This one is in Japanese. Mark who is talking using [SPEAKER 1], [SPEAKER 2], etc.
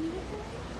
[SPEAKER 1] 入れた